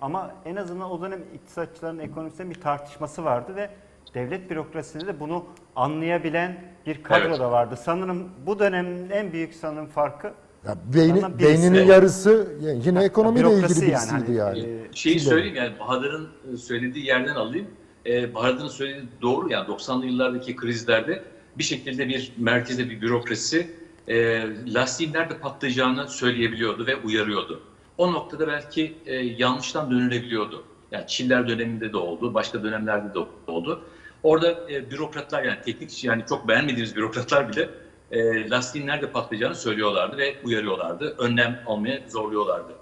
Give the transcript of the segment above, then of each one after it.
ama en azından o dönem iktisatçıların ekonomistlerin bir tartışması vardı ve devlet bürokrasisinde de bunu anlayabilen bir kadro Evet. da vardı. Sanırım bu dönemin en büyük sanırım farkı Ya beyni, beyninin yarısı yani yine ekonomiyle bürokrasi ilgili yani. birisiydi Hani, yani. e, Şeyi Şimdi- söyleyeyim yani Bahadır'ın e, söylediği yerden alayım. Ee, Bahadır'ın söylediği doğru yani 90'lı yıllardaki krizlerde bir şekilde bir merkezde bir bürokrasi e, lastiğin nerede patlayacağını söyleyebiliyordu ve uyarıyordu. O noktada belki e, yanlıştan dönülebiliyordu. Yani Çiller döneminde de oldu, başka dönemlerde de oldu. Orada e, bürokratlar yani teknik yani çok beğenmediğimiz bürokratlar bile e, lastiğin nerede patlayacağını söylüyorlardı ve uyarıyorlardı. Önlem almaya zorluyorlardı.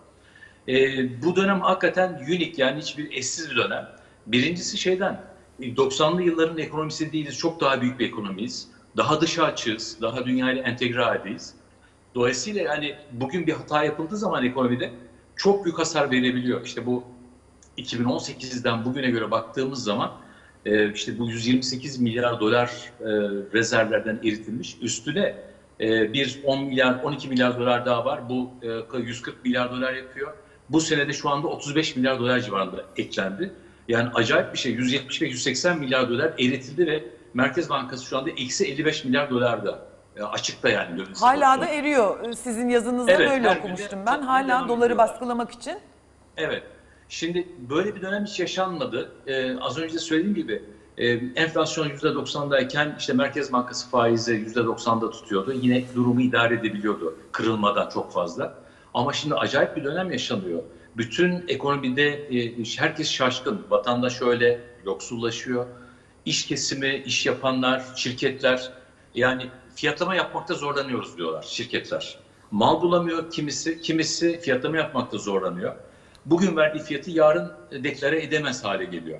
E, bu dönem hakikaten unique yani hiçbir eşsiz bir dönem. Birincisi şeyden e, 90'lı yılların ekonomisi değiliz. Çok daha büyük bir ekonomiyiz. Daha dışa açığız. Daha dünyayla entegre haldeyiz. Dolayısıyla yani bugün bir hata yapıldığı zaman ekonomide çok büyük hasar verebiliyor. İşte bu 2018'den bugüne göre baktığımız zaman e, işte bu 128 milyar dolar e, rezervlerden eritilmiş. Üstüne e, bir 10 milyar, 12 milyar dolar daha var. Bu e, 140 milyar dolar yapıyor. Bu senede şu anda 35 milyar dolar civarında eklendi. Yani acayip bir şey. 175-180 milyar dolar eritildi ve Merkez Bankası şu anda eksi 55 milyar dolarda. E, açıkta yani. görüntüsü Hala da eriyor. Sizin yazınızda Evet, öyle her okumuştum ben. Hala doları ediyorlar. baskılamak için. Evet. Şimdi böyle bir dönem hiç yaşanmadı. Ee, az önce de söylediğim gibi e, enflasyon %90'dayken işte Merkez Bankası faizi %90'da tutuyordu. Yine durumu idare edebiliyordu kırılmadan çok fazla. Ama şimdi acayip bir dönem yaşanıyor. Bütün ekonomide e, herkes şaşkın. Vatandaş öyle yoksullaşıyor. İş kesimi, iş yapanlar, şirketler yani fiyatlama yapmakta zorlanıyoruz diyorlar şirketler. Mal bulamıyor kimisi, kimisi fiyatlama yapmakta zorlanıyor. Bugün verdiği fiyatı yarın e, deklare edemez hale geliyor.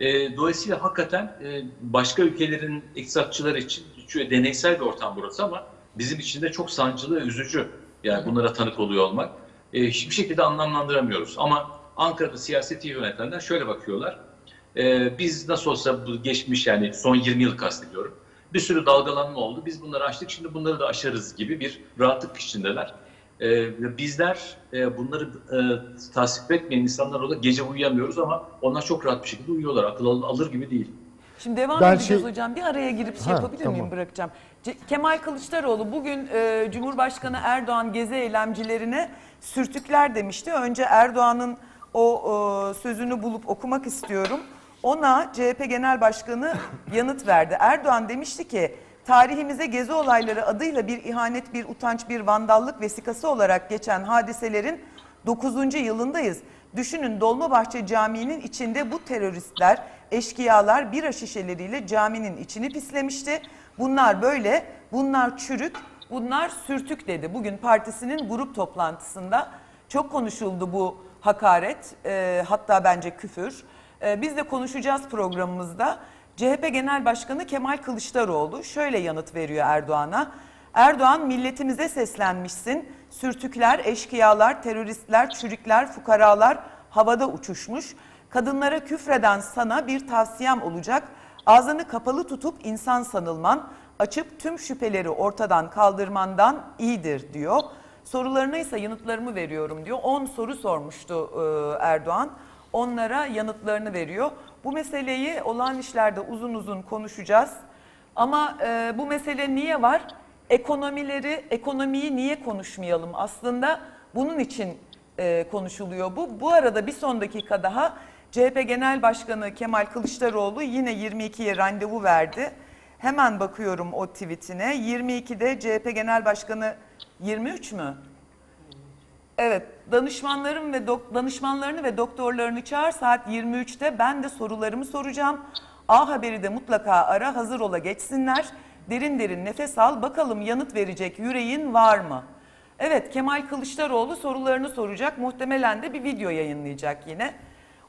E, dolayısıyla hakikaten e, başka ülkelerin iktisatçıları için deneysel bir ortam burası ama bizim için de çok sancılı ve üzücü. Yani bunlara tanık oluyor olmak. E, hiçbir şekilde anlamlandıramıyoruz. Ama Ankara'da siyaseti yönetenler şöyle bakıyorlar. E, biz nasıl olsa bu geçmiş yani son 20 yıl kastediyorum. Bir sürü dalgalanma oldu. Biz bunları aştık. Şimdi bunları da aşarız gibi bir rahatlık içindeler. Ee, bizler e, bunları e, tasvip etmeyen insanlar olarak gece uyuyamıyoruz ama onlar çok rahat bir şekilde uyuyorlar. Akıl al- alır gibi değil. Şimdi devam Ben edeceğiz şey- hocam. Bir araya girip şey Ha, yapabilir miyim tamam. bırakacağım. Ce- Kemal Kılıçdaroğlu bugün e, Cumhurbaşkanı Erdoğan gezi eylemcilerine sürtükler demişti. Önce Erdoğan'ın o e, sözünü bulup okumak istiyorum. Ona CHP Genel Başkanı yanıt verdi. Erdoğan demişti ki tarihimize gezi olayları adıyla bir ihanet, bir utanç, bir vandallık vesikası olarak geçen hadiselerin 9. yılındayız. Düşünün Dolmabahçe Camii'nin içinde bu teröristler, eşkıyalar bira şişeleriyle caminin içini pislemişti. Bunlar böyle, bunlar çürük, bunlar sürtük dedi. Bugün partisinin grup toplantısında çok konuşuldu bu hakaret, e, hatta bence küfür. E, biz de konuşacağız programımızda. CHP Genel Başkanı Kemal Kılıçdaroğlu şöyle yanıt veriyor Erdoğan'a. Erdoğan milletimize seslenmişsin. Sürtükler, eşkıyalar, teröristler, çürükler, fukaralar havada uçuşmuş. Kadınlara küfreden sana bir tavsiyem olacak. Ağzını kapalı tutup insan sanılman, açıp tüm şüpheleri ortadan kaldırmandan iyidir diyor. Sorularına ise yanıtlarımı veriyorum diyor. 10 soru sormuştu e, Erdoğan. Onlara yanıtlarını veriyor. Bu meseleyi olağan işlerde uzun uzun konuşacağız. Ama e, bu mesele niye var? Ekonomileri, ekonomiyi niye konuşmayalım? Aslında bunun için e, konuşuluyor bu. Bu arada bir son dakika daha CHP Genel Başkanı Kemal Kılıçdaroğlu yine 22'ye randevu verdi. Hemen bakıyorum o tweetine. 22'de CHP Genel Başkanı 23 mü? Evet, danışmanlarım ve dok- danışmanlarını ve doktorlarını çağır saat 23'te ben de sorularımı soracağım. A Haber'i de mutlaka ara, hazır ola geçsinler. Derin derin nefes al, bakalım yanıt verecek yüreğin var mı? Evet, Kemal Kılıçdaroğlu sorularını soracak. Muhtemelen de bir video yayınlayacak yine.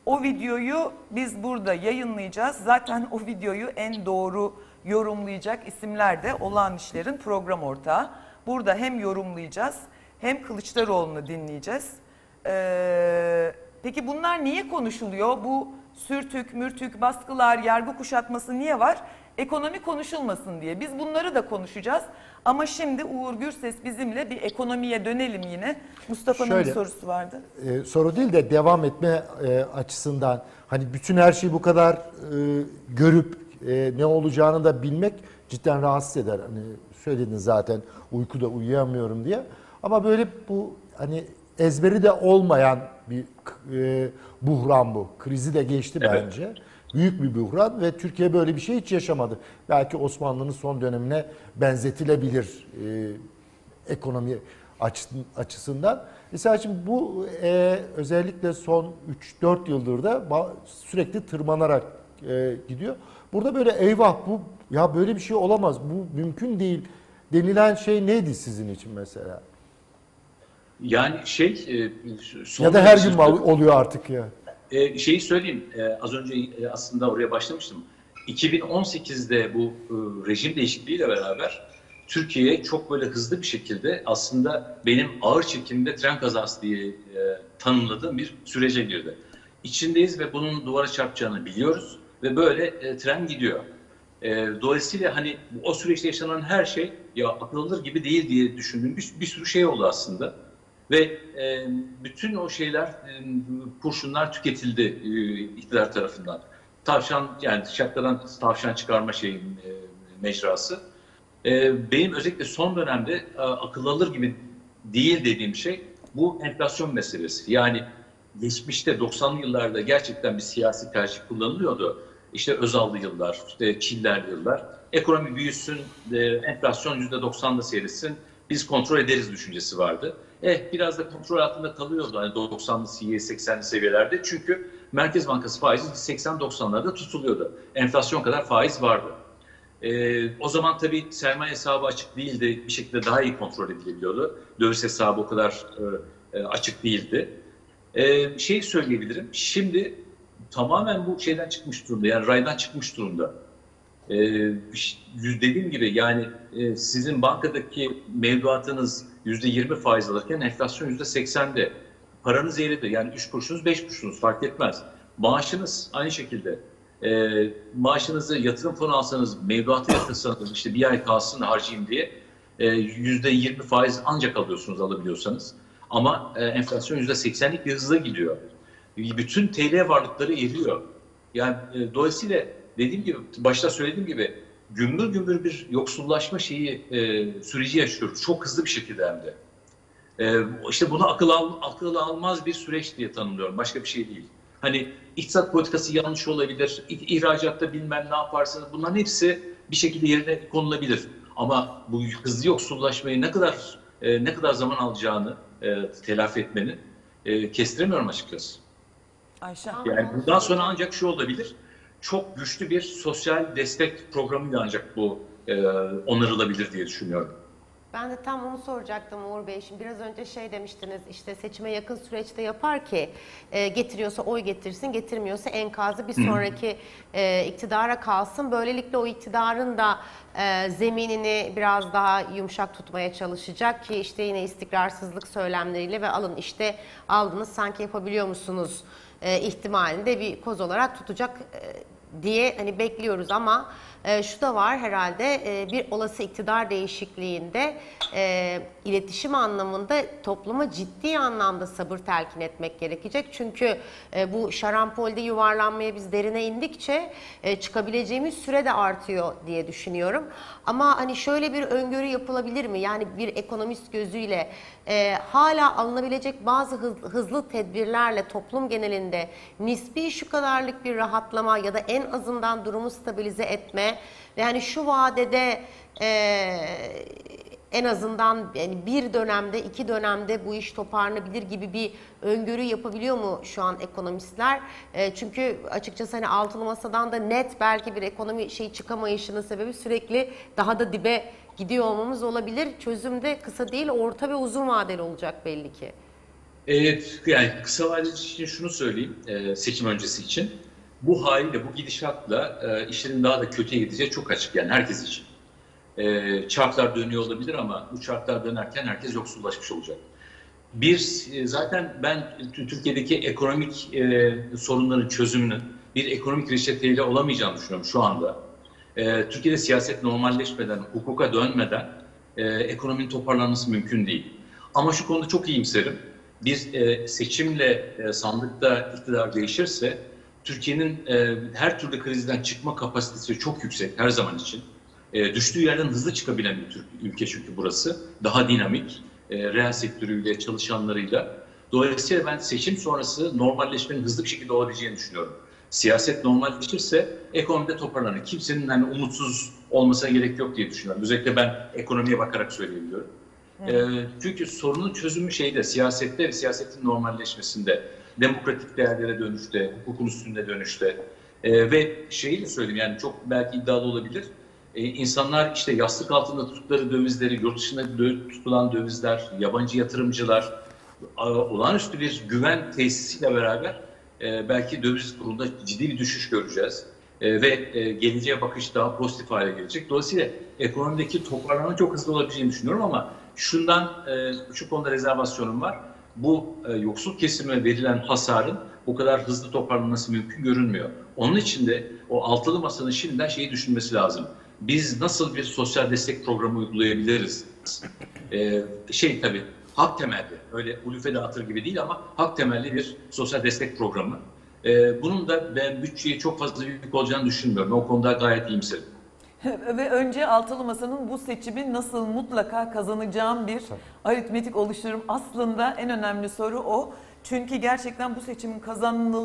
O videoyu biz burada yayınlayacağız. Zaten o videoyu en doğru yorumlayacak isimler de olağan işlerin program ortağı. Burada hem yorumlayacağız hem Kılıçdaroğlu'nu dinleyeceğiz. Ee, peki bunlar niye konuşuluyor? Bu sürtük, mürtük, baskılar, yargı kuşatması niye var? ekonomi konuşulmasın diye. Biz bunları da konuşacağız. Ama şimdi Uğur Gürses bizimle bir ekonomiye dönelim yine. Mustafa'nın bir sorusu vardı. e, soru değil de devam etme e, açısından hani bütün her şeyi bu kadar e, görüp e, ne olacağını da bilmek cidden rahatsız eder. Hani söyledin zaten uykuda uyuyamıyorum diye. Ama böyle bu hani ezberi de olmayan bir e, buhran bu. Krizi de geçti Evet. bence. Büyük bir buhran ve Türkiye böyle bir şey hiç yaşamadı. Belki Osmanlı'nın son dönemine benzetilebilir e, ekonomi açısın- açısından. Mesela şimdi bu e, özellikle son 3-4 yıldır da sürekli tırmanarak e, gidiyor. Burada böyle eyvah bu ya böyle bir şey olamaz bu mümkün değil denilen şey neydi sizin için mesela? Yani şey e, ya da her gün oluyor artık ya? E, şeyi söyleyeyim, e, az önce e, aslında oraya başlamıştım. 2018'de bu e, rejim değişikliğiyle beraber Türkiye çok böyle hızlı bir şekilde aslında benim ağır çekimde tren kazası diye e, tanımladığım bir sürece girdi. İçindeyiz ve bunun duvara çarpacağını biliyoruz ve böyle e, tren gidiyor. E, dolayısıyla hani o süreçte yaşanan her şey ya akıl alır gibi değil diye düşündüğüm bir, bir sürü şey oldu aslında. Ve e, bütün o şeyler, e, kurşunlar tüketildi e, iktidar tarafından. Tavşan, yani şapkadan tavşan çıkarma şeyin e, mecrası. E, benim özellikle son dönemde e, akıl alır gibi değil dediğim şey bu enflasyon meselesi. Yani geçmişte 90'lı yıllarda gerçekten bir siyasi tercih kullanılıyordu. İşte Özallı yıllar, işte Çillerli yıllar. Ekonomi büyüsün, e, enflasyon %90'da seyretsin, biz kontrol ederiz düşüncesi vardı. Eh biraz da kontrol altında kalıyordu hani 90'lı 80'li seviyelerde. Çünkü Merkez Bankası faizi 80-90'larda tutuluyordu. Enflasyon kadar faiz vardı. Ee, o zaman tabii sermaye hesabı açık değildi. Bir şekilde daha iyi kontrol edilebiliyordu. Döviz hesabı o kadar e, açık değildi. Ee, şey söyleyebilirim. Şimdi tamamen bu şeyden çıkmış durumda. Yani raydan çıkmış durumda. Ee, dediğim gibi yani e, sizin bankadaki mevduatınız %20 faiz alırken enflasyon %80'de. Paranız yerinde yani 3 kuruşunuz 5 kuruşunuz fark etmez. Maaşınız aynı şekilde. Ee, maaşınızı yatırım fonu alsanız, mevduata yatırsanız işte bir ay kalsın harcayayım diye e, %20 faiz ancak alıyorsunuz alabiliyorsanız. Ama e, enflasyon %80'lik bir hızla gidiyor. Bütün TL varlıkları eriyor. Yani e, dolayısıyla dediğim gibi başta söylediğim gibi gümbür gümbür bir yoksullaşma şeyi e, süreci yaşıyoruz. Çok hızlı bir şekilde hem de. E, işte bunu akıl, al, akıl almaz bir süreç diye tanımlıyorum. Başka bir şey değil. Hani iktisat politikası yanlış olabilir, ih- ihracatta bilmem ne yaparsınız. Bunların hepsi bir şekilde yerine konulabilir. Ama bu hızlı yoksullaşmayı ne kadar e, ne kadar zaman alacağını e, telafi etmenin e, kestiremiyorum açıkçası. Ayşe. Yani bundan sonra ancak şu olabilir. Çok güçlü bir sosyal destek programıyla ancak bu e, onarılabilir diye düşünüyorum. Ben de tam onu soracaktım Uğur Bey. Şimdi biraz önce şey demiştiniz işte seçime yakın süreçte yapar ki e, getiriyorsa oy getirsin, getirmiyorsa enkazı bir sonraki e, iktidara kalsın. Böylelikle o iktidarın da e, zeminini biraz daha yumuşak tutmaya çalışacak ki işte yine istikrarsızlık söylemleriyle ve alın işte aldınız sanki yapabiliyor musunuz e, ihtimalini de bir koz olarak tutacak e, diye hani bekliyoruz ama e, şu da var herhalde e, bir olası iktidar değişikliğinde e, iletişim anlamında topluma ciddi anlamda sabır telkin etmek gerekecek. Çünkü e, bu şarampolde yuvarlanmaya biz derine indikçe e, çıkabileceğimiz süre de artıyor diye düşünüyorum. Ama hani şöyle bir öngörü yapılabilir mi? Yani bir ekonomist gözüyle e, hala alınabilecek bazı hız- hızlı tedbirlerle toplum genelinde nispi şu kadarlık bir rahatlama ya da en azından durumu stabilize etme ve hani şu vadede e, en azından yani bir dönemde iki dönemde bu iş toparlanabilir gibi bir öngörü yapabiliyor mu şu an ekonomistler? E, çünkü açıkçası hani altılı masadan da net belki bir ekonomi şey çıkamayışının sebebi sürekli daha da dibe gidiyor olmamız olabilir. Çözüm de kısa değil orta ve uzun vadeli olacak belli ki. Evet, yani kısa vadeli için şunu söyleyeyim e, seçim öncesi için. Bu haliyle, bu gidişatla e, işlerin daha da kötüye gideceği çok açık yani herkes için. E, çarklar dönüyor olabilir ama bu çarklar dönerken herkes yoksullaşmış olacak. Bir, e, zaten ben Türkiye'deki ekonomik e, sorunların çözümünün bir ekonomik reçeteyle olamayacağını düşünüyorum şu anda. E, Türkiye'de siyaset normalleşmeden, hukuka dönmeden e, ekonominin toparlanması mümkün değil. Ama şu konuda çok iyimserim. Bir e, seçimle e, sandıkta iktidar değişirse Türkiye'nin e, her türlü krizden çıkma kapasitesi çok yüksek her zaman için. E, düştüğü yerden hızlı çıkabilen bir Türk, ülke çünkü burası. Daha dinamik, e, reel sektörüyle, çalışanlarıyla. Dolayısıyla ben seçim sonrası normalleşmenin hızlı bir şekilde olabileceğini düşünüyorum. Siyaset normalleşirse ekonomide toparlanır. Kimsenin hani umutsuz olmasına gerek yok diye düşünüyorum. Özellikle ben ekonomiye bakarak söyleyebiliyorum. E, çünkü sorunun çözümü şeyde, siyasette ve siyasetin normalleşmesinde, demokratik değerlere dönüşte, hukukun üstünde dönüşte E, ve şeyi de söyleyeyim yani çok belki iddialı olabilir. E, insanlar işte yastık altında tuttukları dövizleri, yurt dışında dö- tutulan dövizler, yabancı yatırımcılar, a- olağanüstü bir güven tesisiyle beraber e, belki döviz kurunda ciddi bir düşüş göreceğiz. E, ve e, geleceğe bakış daha pozitif hale gelecek. Dolayısıyla ekonomideki toparlanma çok hızlı olabileceğini düşünüyorum ama şundan e, şu konuda rezervasyonum var. Bu e, yoksul kesime verilen hasarın bu kadar hızlı toparlanması mümkün görünmüyor. Onun için de o altılı masanın şimdiden şeyi düşünmesi lazım. Biz nasıl bir sosyal destek programı uygulayabiliriz? E, şey tabii hak temelli, öyle ulufe dağıtır gibi değil ama hak temelli bir sosyal destek programı. E, bunun da ben bütçeye çok fazla yük olacağını düşünmüyorum. O konuda gayet iyimserim. Ve önce Altılı Masa'nın bu seçimi nasıl mutlaka kazanacağım bir aritmetik oluştururum. Aslında en önemli soru o. Çünkü gerçekten bu seçimin kazanılması